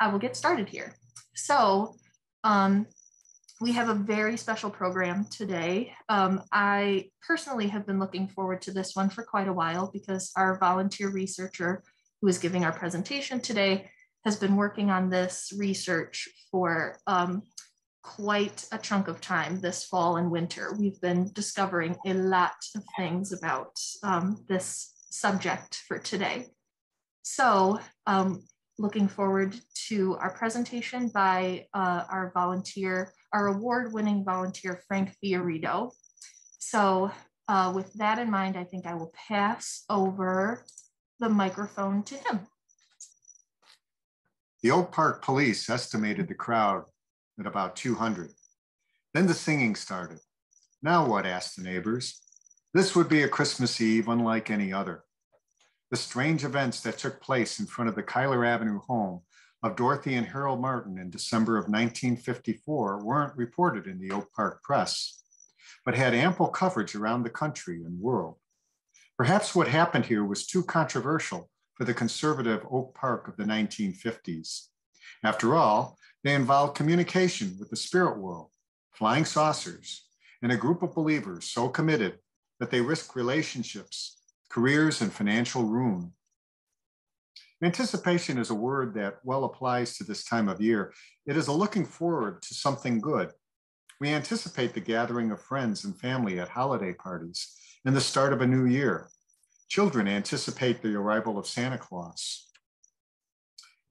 I will get started here. So um, we have a very special program today. Um, I personally have been looking forward to this one for quite a while because our volunteer researcher who is giving our presentation today has been working on this research for um, quite a chunk of time this fall and winter. We've been discovering a lot of things about um, this subject for today. So um, looking forward to our presentation by uh, our volunteer, our award-winning volunteer, Frank FioRito. So uh, with that in mind, I think I will pass over the microphone to him. The Oak Park police estimated the crowd at about 200. Then the singing started. Now what, asked the neighbors. This would be a Christmas Eve unlike any other. The strange events that took place in front of the Cuyler Avenue home of Dorothy and Harold Martin in December of 1954 weren't reported in the Oak Park press, but had ample coverage around the country and world. Perhaps what happened here was too controversial for the conservative Oak Park of the 1950s. After all, they involved communication with the spirit world, flying saucers, and a group of believers so committed that they risked relationships, careers, and financial ruin. Anticipation is a word that well applies to this time of year. It is a looking forward to something good. We anticipate the gathering of friends and family at holiday parties and the start of a new year. Children anticipate the arrival of Santa Claus.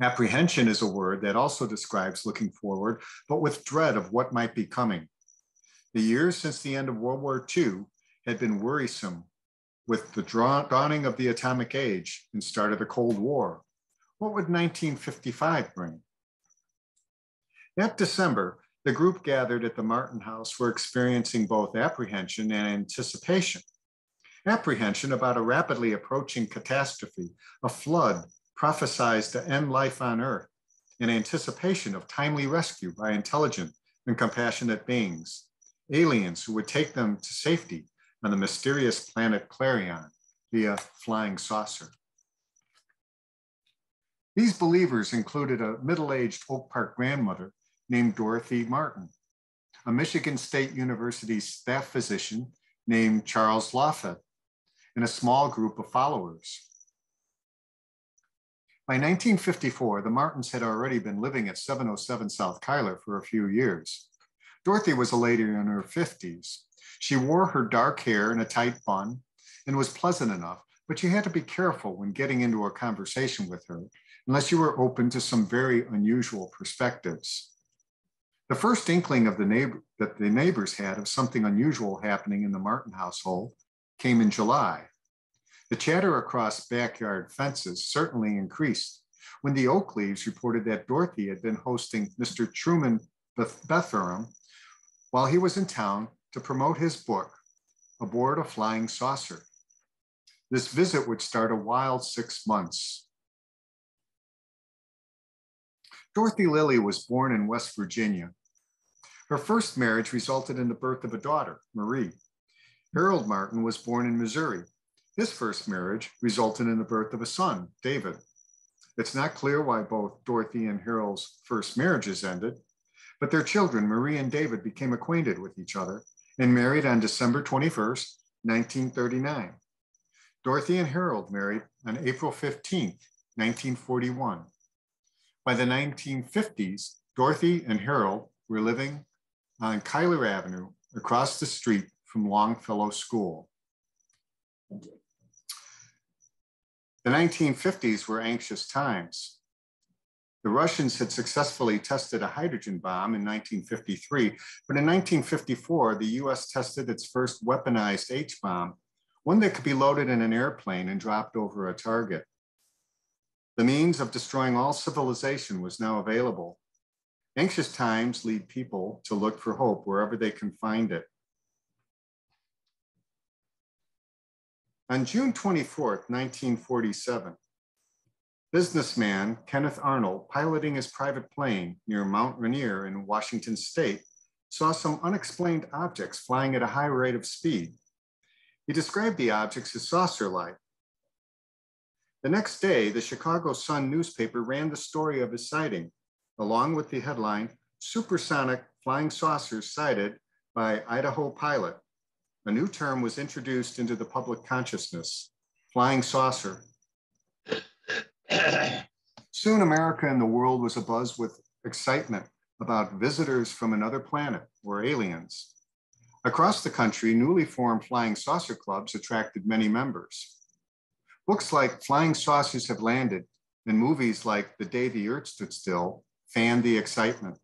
Apprehension is a word that also describes looking forward, but with dread of what might be coming. The years since the end of World War II had been worrisome with the dawning of the atomic age and start of the Cold War. What would 1955 bring? That December, the group gathered at the Martin House were experiencing both apprehension and anticipation. Apprehension about a rapidly approaching catastrophe, a flood, prophesied to end life on earth in anticipation of timely rescue by intelligent and compassionate beings, aliens who would take them to safety on the mysterious planet Clarion via uh, flying saucer. These believers included a middle-aged Oak Park grandmother named Dorothy Martin, a Michigan State University staff physician named Charles Laughead, and a small group of followers by 1954, the Martins had already been living at 707 South Cuyler for a few years. Dorothy was a lady in her 50s. She wore her dark hair in a tight bun and was pleasant enough, but you had to be careful when getting into a conversation with her, unless you were open to some very unusual perspectives. The first inkling of the neighbor, that the neighbors had of something unusual happening in the Martin household came in July. The chatter across backyard fences certainly increased when the Oakleys reported that Dorothy had been hosting Mr. Truman Bethurum while he was in town to promote his book, Aboard a Flying Saucer. This visit would start a wild six months. Dorothy Lilly was born in West Virginia. Her first marriage resulted in the birth of a daughter, Marie. Harold Martin was born in Missouri his first marriage resulted in the birth of a son, David. It's not clear why both Dorothy and Harold's first marriages ended, but their children, Marie and David, became acquainted with each other and married on December 21st, 1939. Dorothy and Harold married on April 15th, 1941. By the 1950s, Dorothy and Harold were living on Cuyler Avenue across the street from Longfellow School. The 1950s were anxious times. The Russians had successfully tested a hydrogen bomb in 1953, but in 1954, the US tested its first weaponized H bomb, one that could be loaded in an airplane and dropped over a target. The means of destroying all civilization was now available. Anxious times lead people to look for hope wherever they can find it. On June 24, 1947, businessman Kenneth Arnold, piloting his private plane near Mount Rainier in Washington state, saw some unexplained objects flying at a high rate of speed. He described the objects as saucer-like. The next day, the Chicago Sun newspaper ran the story of his sighting along with the headline, Supersonic Flying Saucers Sighted by Idaho Pilot. A new term was introduced into the public consciousness, flying saucer. Soon America and the world was abuzz with excitement about visitors from another planet or aliens. Across the country, newly formed flying saucer clubs attracted many members. Books like Flying Saucers Have Landed and movies like The Day the Earth Stood Still fanned the excitement.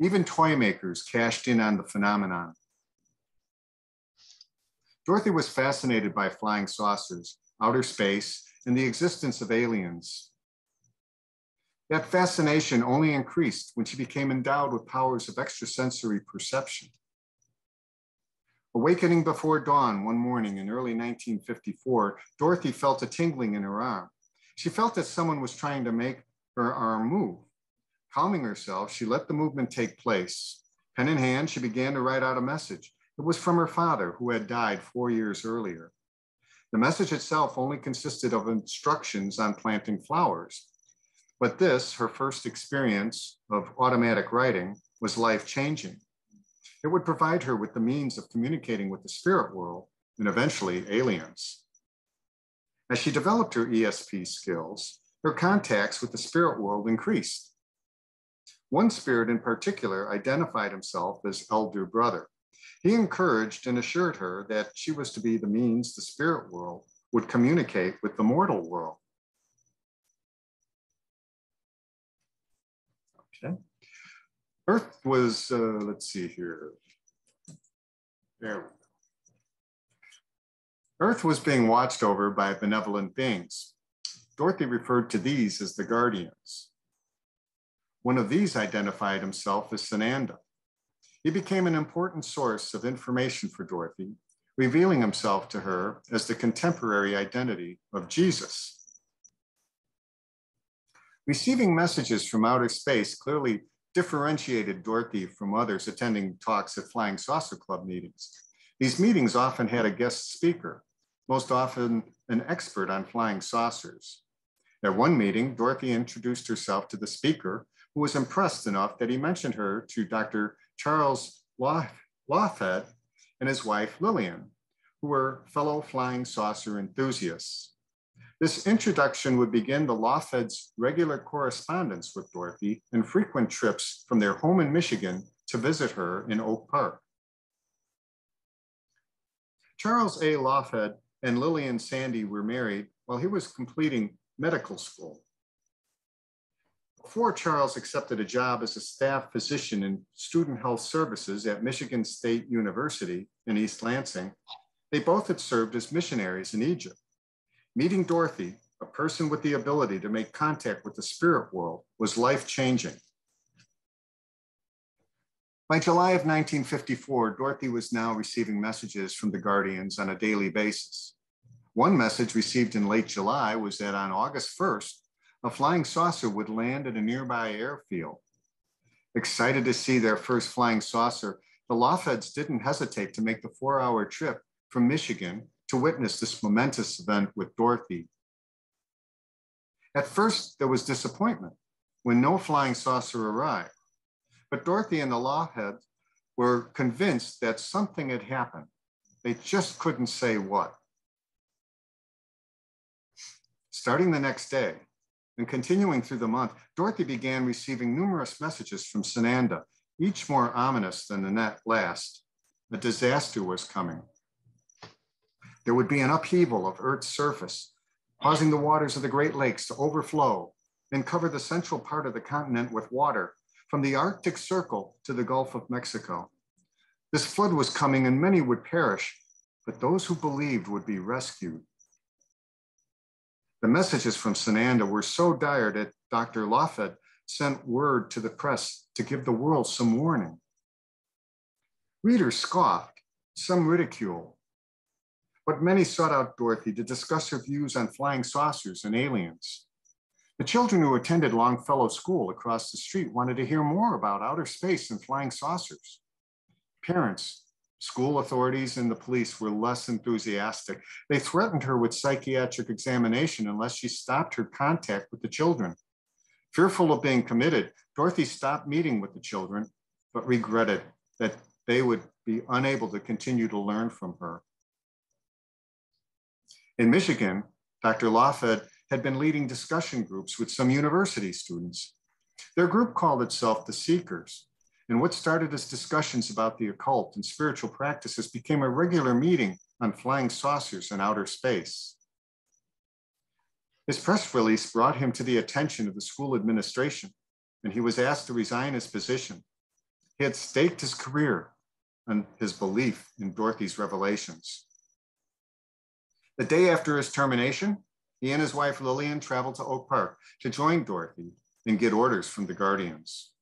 Even toy makers cashed in on the phenomenon. Dorothy was fascinated by flying saucers, outer space, and the existence of aliens. That fascination only increased when she became endowed with powers of extrasensory perception. Awakening before dawn one morning in early 1954, Dorothy felt a tingling in her arm. She felt that someone was trying to make her arm move. Calming herself, she let the movement take place. Pen in hand, she began to write out a message. It was from her father, who had died four years earlier. The message itself only consisted of instructions on planting flowers. But this, her first experience of automatic writing, was life changing. It would provide her with the means of communicating with the spirit world and eventually aliens. As she developed her ESP skills, her contacts with the spirit world increased. One spirit in particular identified himself as elder brother. He encouraged and assured her that she was to be the means the spirit world would communicate with the mortal world. Okay. Earth was, uh, let's see here. There we go. Earth was being watched over by benevolent beings. Dorothy referred to these as the guardians. One of these identified himself as Sananda. He became an important source of information for Dorothy, revealing himself to her as the contemporary identity of Jesus. Receiving messages from outer space clearly differentiated Dorothy from others attending talks at Flying Saucer Club meetings. These meetings often had a guest speaker, most often an expert on flying saucers. At one meeting, Dorothy introduced herself to the speaker, who was impressed enough that he mentioned her to Dr. Charles Laughead and his wife Lillian, who were fellow flying saucer enthusiasts. This introduction would begin the Laughead's regular correspondence with Dorothy and frequent trips from their home in Michigan to visit her in Oak Park. Charles A. Laughead and Lillian Sandy were married while he was completing medical school. Before Charles accepted a job as a staff physician in student health services at Michigan State University in East Lansing, they both had served as missionaries in Egypt. Meeting Dorothy, a person with the ability to make contact with the spirit world, was life changing. By July of 1954, Dorothy was now receiving messages from the Guardians on a daily basis. One message received in late July was that on August 1st, a flying saucer would land at a nearby airfield. Excited to see their first flying saucer, the Laugheads didn't hesitate to make the four hour trip from Michigan to witness this momentous event with Dorothy. At first, there was disappointment when no flying saucer arrived, but Dorothy and the Laugheads were convinced that something had happened. They just couldn't say what. Starting the next day and continuing through the month, Dorothy began receiving numerous messages from Sananda, each more ominous than the net last. A disaster was coming there would be an upheaval of Earth's surface, causing the waters of the Great Lakes to overflow and cover the central part of the continent with water from the Arctic Circle to the Gulf of Mexico. This flood was coming and many would perish, but those who believed would be rescued. The messages from Sananda were so dire that Dr. Laughead sent word to the press to give the world some warning. Readers scoffed, some ridiculed, but many sought out Dorothy to discuss her views on flying saucers and aliens. The children who attended Longfellow School across the street wanted to hear more about outer space and flying saucers. Parents, school authorities, and the police were less enthusiastic. They threatened her with psychiatric examination unless she stopped her contact with the children. Fearful of being committed, Dorothy stopped meeting with the children, but regretted that they would be unable to continue to learn from her. In Michigan, Dr. Laughead had been leading discussion groups with some university students. Their group called itself the Seekers, and what started as discussions about the occult and spiritual practices became a regular meeting on flying saucers and outer space. His press release brought him to the attention of the school administration, and he was asked to resign his position. He had staked his career on his belief in Dorothy's revelations. The day after his termination, he and his wife Lillian traveled to Oak Park to join Dorothy and get orders from the Guardians.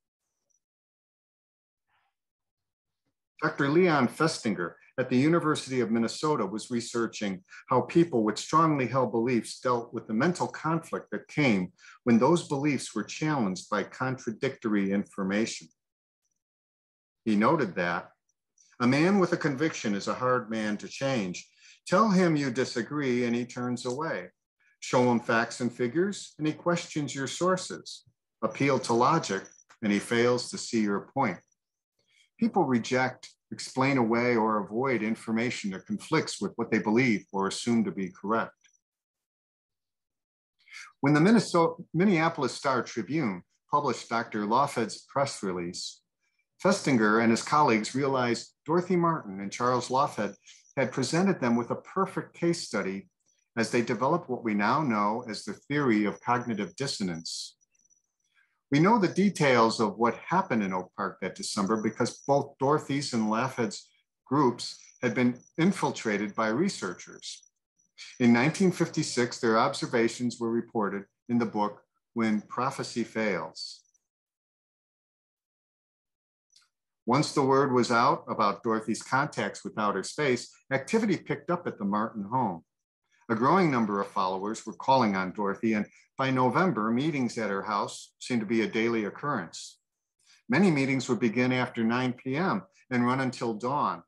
Dr. Leon Festinger at the University of Minnesota was researching how people with strongly held beliefs dealt with the mental conflict that came when those beliefs were challenged by contradictory information. He noted that a man with a conviction is a hard man to change. Tell him you disagree and he turns away. Show him facts and figures and he questions your sources. Appeal to logic and he fails to see your point. People reject explain away or avoid information that conflicts with what they believe or assume to be correct. When the Minnesota, Minneapolis Star Tribune published Dr. Laughead's press release, Festinger and his colleagues realized Dorothy Martin and Charles Laughead had presented them with a perfect case study as they developed what we now know as the theory of cognitive dissonance. We know the details of what happened in Oak Park that December because both Dorothy's and Laughead's groups had been infiltrated by researchers. In 1956, their observations were reported in the book When Prophecy Fails. Once the word was out about Dorothy's contacts with outer space, activity picked up at the Martin home. A growing number of followers were calling on Dorothy, and by November, meetings at her house seemed to be a daily occurrence. Many meetings would begin after 9 p.m. and run until dawn.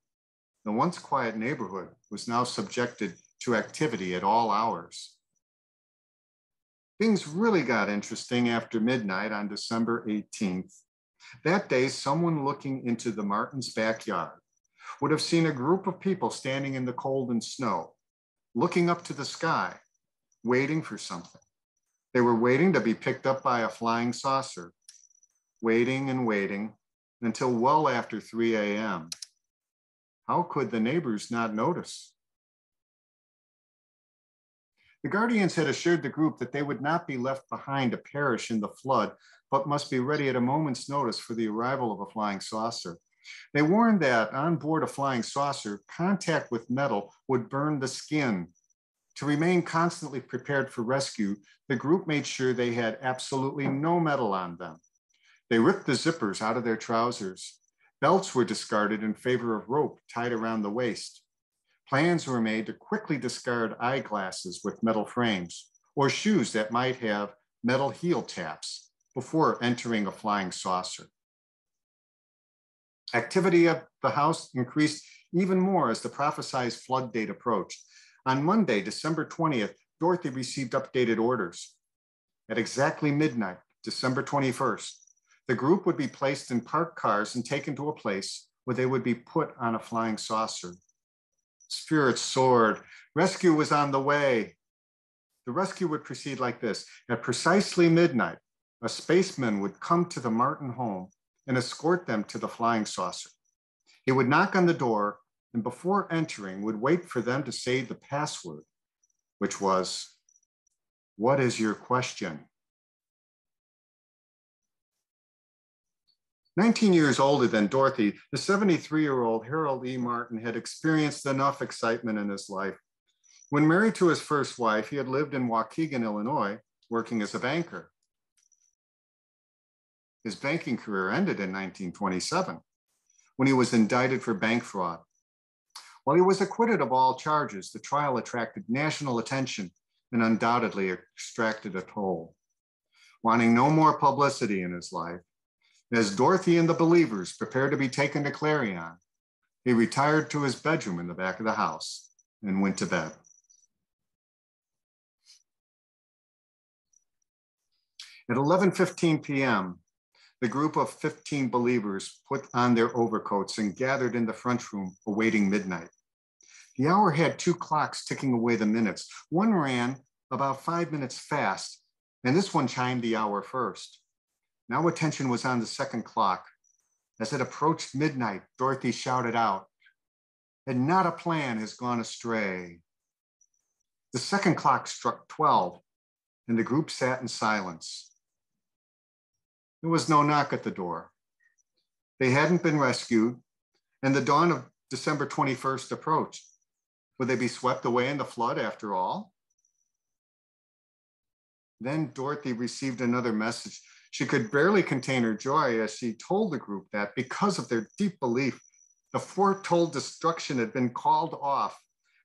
The once quiet neighborhood was now subjected to activity at all hours. Things really got interesting after midnight on December 18th. That day, someone looking into the Martins' backyard would have seen a group of people standing in the cold and snow, looking up to the sky, waiting for something. They were waiting to be picked up by a flying saucer, waiting and waiting until well after 3 a.m. How could the neighbors not notice? The Guardians had assured the group that they would not be left behind to perish in the flood, but must be ready at a moment's notice for the arrival of a flying saucer. They warned that on board a flying saucer, contact with metal would burn the skin to remain constantly prepared for rescue, the group made sure they had absolutely no metal on them. They ripped the zippers out of their trousers. Belts were discarded in favor of rope tied around the waist. Plans were made to quickly discard eyeglasses with metal frames or shoes that might have metal heel taps before entering a flying saucer. Activity at the house increased even more as the prophesied flood date approached. On Monday, December 20th, Dorothy received updated orders. At exactly midnight, December 21st, the group would be placed in parked cars and taken to a place where they would be put on a flying saucer. Spirits soared. Rescue was on the way. The rescue would proceed like this. At precisely midnight, a spaceman would come to the Martin home and escort them to the flying saucer. He would knock on the door and before entering would wait for them to say the password, which was, What is your question? 19 years older than Dorothy, the 73 year old Harold E. Martin had experienced enough excitement in his life. When married to his first wife, he had lived in Waukegan, Illinois, working as a banker. His banking career ended in 1927 when he was indicted for bank fraud. While he was acquitted of all charges, the trial attracted national attention and undoubtedly extracted a toll. Wanting no more publicity in his life, as Dorothy and the believers prepared to be taken to Clarion, he retired to his bedroom in the back of the house and went to bed. At 11:15 p.m., the group of 15 believers put on their overcoats and gathered in the front room awaiting midnight. The hour had two clocks ticking away the minutes. One ran about five minutes fast, and this one chimed the hour first. Now attention was on the second clock. As it approached midnight, Dorothy shouted out, and not a plan has gone astray. The second clock struck 12, and the group sat in silence. There was no knock at the door. They hadn't been rescued, and the dawn of December 21st approached. Would they be swept away in the flood after all? Then Dorothy received another message. She could barely contain her joy as she told the group that because of their deep belief, the foretold destruction had been called off.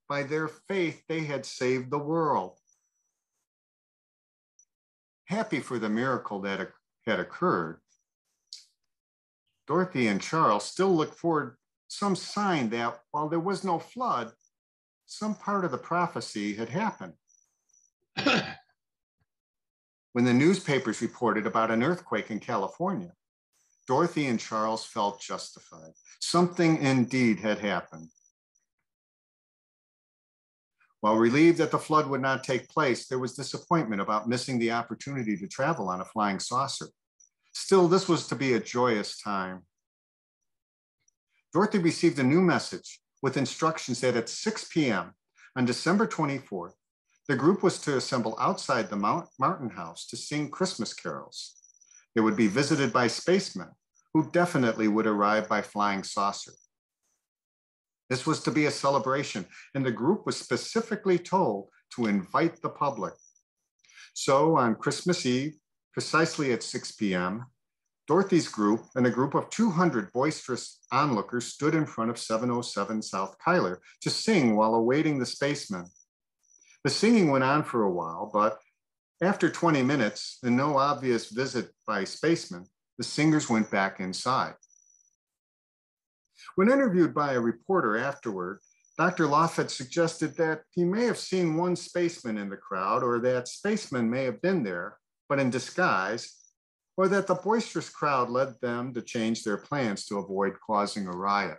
By their faith, they had saved the world. Happy for the miracle that had occurred, Dorothy and Charles still looked forward some sign that while there was no flood, some part of the prophecy had happened. when the newspapers reported about an earthquake in California, Dorothy and Charles felt justified. Something indeed had happened. While relieved that the flood would not take place, there was disappointment about missing the opportunity to travel on a flying saucer. Still, this was to be a joyous time. Dorothy received a new message with instructions that at 6 p.m. on December 24th, the group was to assemble outside the Mount Martin House to sing Christmas carols. They would be visited by spacemen who definitely would arrive by flying saucer. This was to be a celebration, and the group was specifically told to invite the public. So on Christmas Eve, precisely at 6 p.m., Dorothy's group and a group of 200 boisterous onlookers stood in front of 707 South Cuyler to sing while awaiting the spacemen. The singing went on for a while, but after 20 minutes and no obvious visit by spacemen, the singers went back inside. When interviewed by a reporter afterward, Dr. Laughead suggested that he may have seen one spaceman in the crowd or that spacemen may have been there, but in disguise, or that the boisterous crowd led them to change their plans to avoid causing a riot.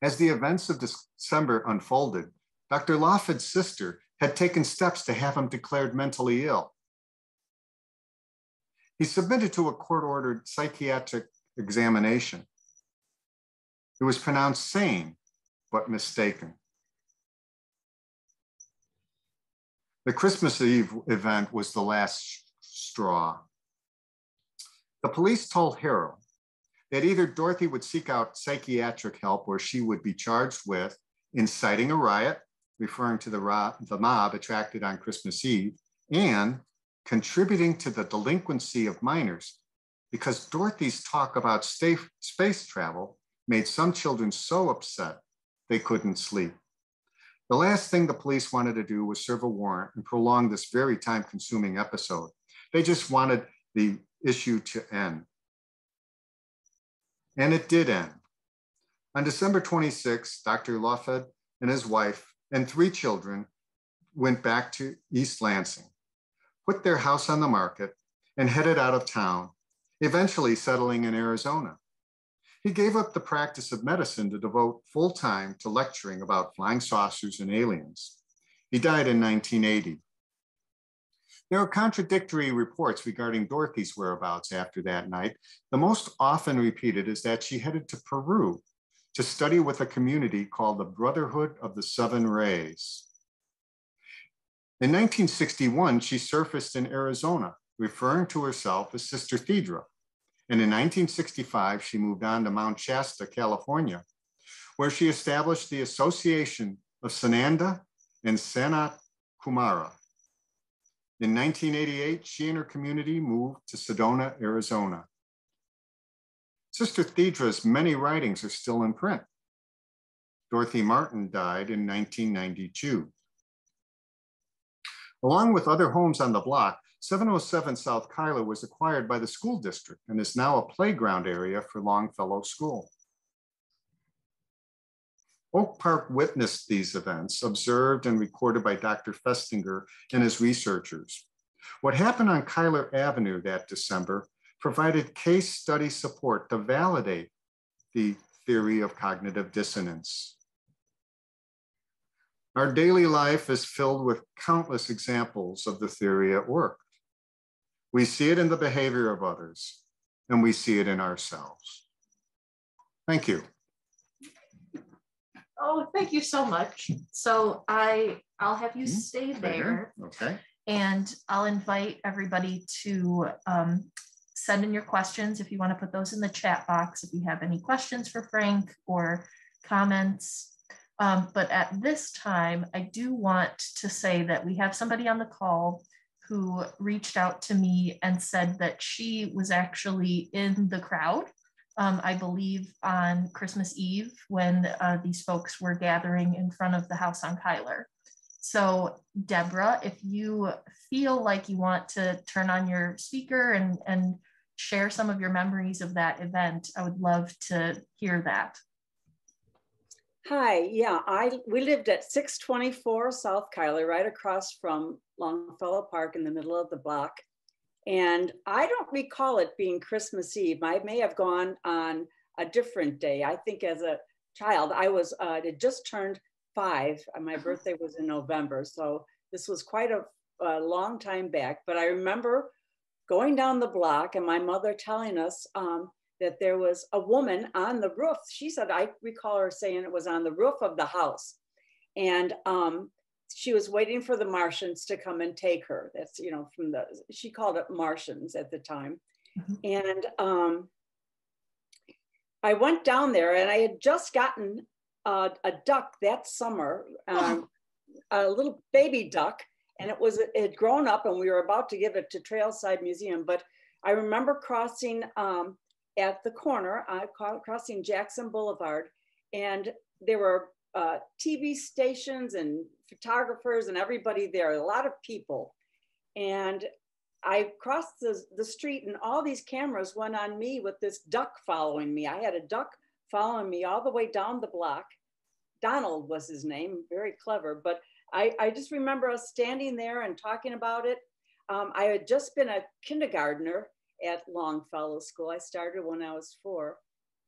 As the events of December unfolded, Dr. Laughead's sister had taken steps to have him declared mentally ill. He submitted to a court ordered psychiatric examination. He was pronounced sane, but mistaken. The Christmas Eve event was the last straw. The police told Harold that either Dorothy would seek out psychiatric help or she would be charged with inciting a riot, referring to the, the mob attracted on Christmas Eve, and contributing to the delinquency of minors because Dorothy's talk about space travel made some children so upset they couldn't sleep. The last thing the police wanted to do was serve a warrant and prolong this very time consuming episode. They just wanted the issue to end. And it did end. On December 26, Dr. Laughead and his wife and three children went back to East Lansing, put their house on the market, and headed out of town eventually settling in Arizona. He gave up the practice of medicine to devote full time to lecturing about flying saucers and aliens. He died in 1980. There are contradictory reports regarding Dorothy's whereabouts after that night. The most often repeated is that she headed to Peru to study with a community called the Brotherhood of the Seven Rays. In 1961, she surfaced in Arizona, referring to herself as Sister Thedra, and in 1965, she moved on to Mount Shasta, California, where she established the Association of Sananda and Sanat Kumara. In 1988, she and her community moved to Sedona, Arizona. Sister Thedra's many writings are still in print. Dorothy Martin died in 1992. Along with other homes on the block, 707 South Cuyler was acquired by the school district and is now a playground area for Longfellow School. Oak Park witnessed these events, observed and recorded by Dr. Festinger and his researchers. What happened on Cuyler Avenue that December provided case study support to validate the theory of cognitive dissonance. Our daily life is filled with countless examples of the theory at work. We see it in the behavior of others, and we see it in ourselves. Thank you. Oh, thank you so much. So I, I'll have you hmm? stay there. Okay. And I'll invite everybody to um, send in your questions if you want to put those in the chat box if you have any questions for Frank or comments. Um, but at this time, I do want to say that we have somebody on the call who reached out to me and said that she was actually in the crowd, um, I believe on Christmas Eve when uh, these folks were gathering in front of the house on Cuyler. So, Deborah, if you feel like you want to turn on your speaker and, and share some of your memories of that event, I would love to hear that. Hi, yeah, I we lived at 624 South Cuyler, right across from Longfellow Park in the middle of the block. And I don't recall it being Christmas Eve. I may have gone on a different day. I think as a child, I was uh, had just turned five. and My birthday was in November, so this was quite a, a long time back. But I remember going down the block and my mother telling us um, that there was a woman on the roof. She said, I recall her saying it was on the roof of the house. And um, she was waiting for the Martians to come and take her. That's, you know, from the, she called it Martians at the time. Mm-hmm. And um, I went down there and I had just gotten a duck that summer, um, oh. a little baby duck. And it was, it had grown up and we were about to give it to Trailside Museum. But I remember crossing um, at the corner, uh, crossing Jackson Boulevard, and there were uh, TV stations and photographers and everybody there, a lot of people. And I crossed the, the street and all these cameras went on me with this duck following me. I had a duck following me all the way down the block. Donald was his name, very clever. But I, I just remember us standing there and talking about it. Um, I had just been a kindergartner at Longfellow School. I started when I was four.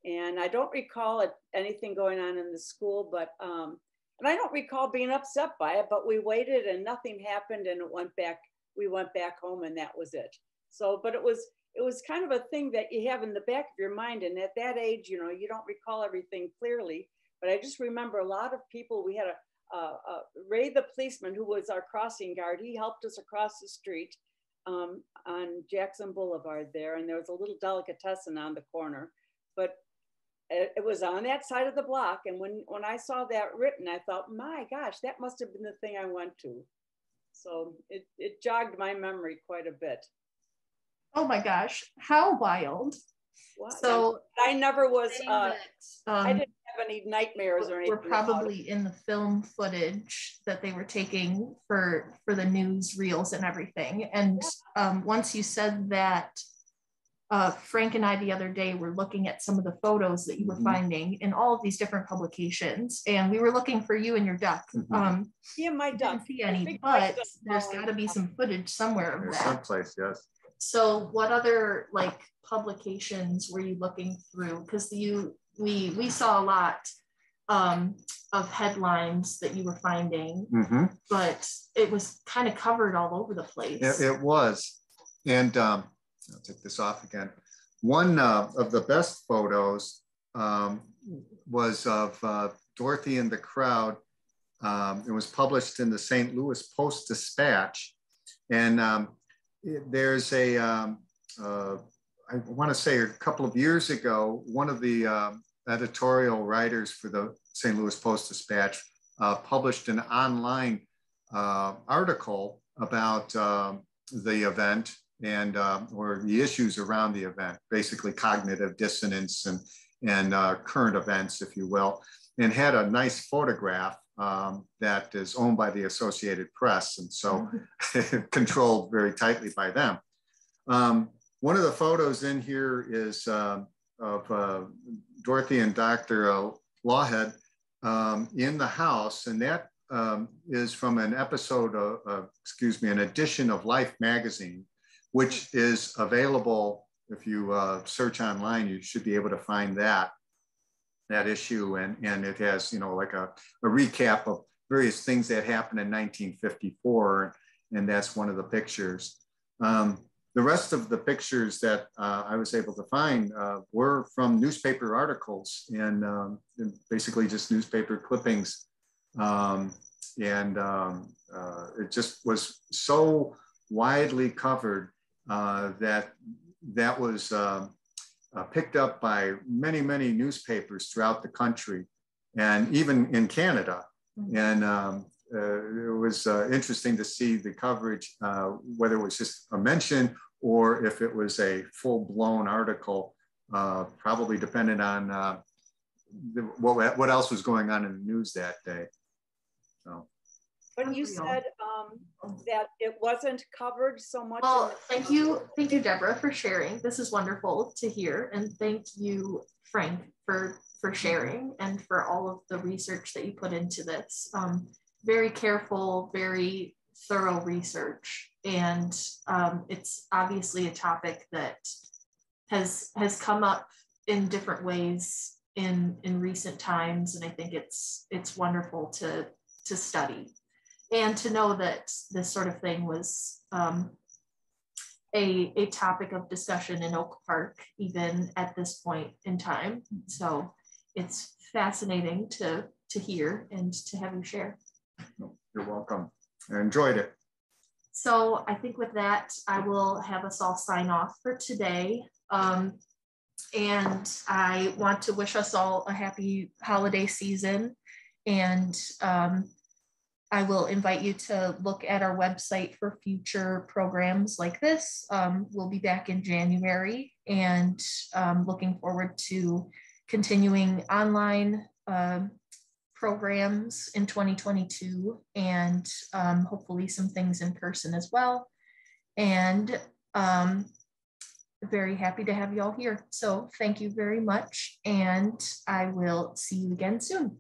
And I don't recall it, anything going on in the school, but, um, and I don't recall being upset by it, but we waited and nothing happened and it went back, we went back home and that was it. So, but it was, it was kind of a thing that you have in the back of your mind. And at that age, you know, you don't recall everything clearly, but I just remember a lot of people, we had a, uh, uh, Ray the policeman who was our crossing guard, he helped us across the street um, on Jackson Boulevard there, and there was a little delicatessen on the corner. But it, it was on that side of the block, and when when I saw that written, I thought, my gosh, that must have been the thing I went to. So it it jogged my memory quite a bit. Oh my gosh, how wild! So I never was. Uh, that, um, I didn't have any nightmares or anything. We're probably in the film footage that they were taking for for the news reels and everything. And um, once you said that, uh, Frank and I the other day were looking at some of the photos that you were mm-hmm. finding in all of these different publications, and we were looking for you and your duck. Mm-hmm. Um, yeah, my duck. Didn't see any, but there's got to be some footage somewhere of that. Someplace, yes. So, what other like publications were you looking through? Because you we we saw a lot um, of headlines that you were finding, mm-hmm. but it was kind of covered all over the place. It, it was, and um, I'll take this off again. One uh, of the best photos um, was of uh, Dorothy in the crowd. Um, it was published in the St. Louis Post Dispatch, and um, there's a um, uh, I want to say a couple of years ago, one of the um, editorial writers for the St. Louis Post Dispatch uh, published an online uh, article about um, the event and uh, or the issues around the event, basically cognitive dissonance and and uh, current events, if you will, and had a nice photograph um, that is owned by the Associated Press, and so controlled very tightly by them. Um, one of the photos in here is uh, of uh, Dorothy and Dr. Uh, Laughead um, in the house, and that um, is from an episode of, uh, excuse me, an edition of Life magazine, which is available. If you uh, search online, you should be able to find that that issue, and and it has you know like a, a recap of various things that happened in 1954, and that's one of the pictures. Um, the rest of the pictures that uh, I was able to find uh, were from newspaper articles and, um, and basically just newspaper clippings. Um, and um, uh, it just was so widely covered uh, that that was um, uh, picked up by many, many newspapers throughout the country and even in Canada. Mm-hmm. And um, uh, it was uh, interesting to see the coverage, uh, whether it was just a mention or if it was a full blown article, probably depended on the, what, what else was going on in the news that day. So. When you said um, that it wasn't covered so much. Well, thank you, thank you, Deborah, for sharing. This is wonderful to hear, and thank you, Frank, for for sharing and for all of the research that you put into this. Um, very careful, very thorough research. And um, it's obviously a topic that has has come up in different ways in in recent times. And I think it's it's wonderful to to study and to know that this sort of thing was um, a, a topic of discussion in Oak Park, even at this point in time. So it's fascinating to, to hear and to have you share. You're welcome. I enjoyed it. So I think with that, I will have us all sign off for today. Um, and I want to wish us all a happy holiday season. And um, I will invite you to look at our website for future programs like this. Um, we'll be back in January and um, looking forward to continuing online um, programs in 2022 and um, hopefully some things in person as well. And um, very happy to have you all here. So thank you very much. And I will see you again soon.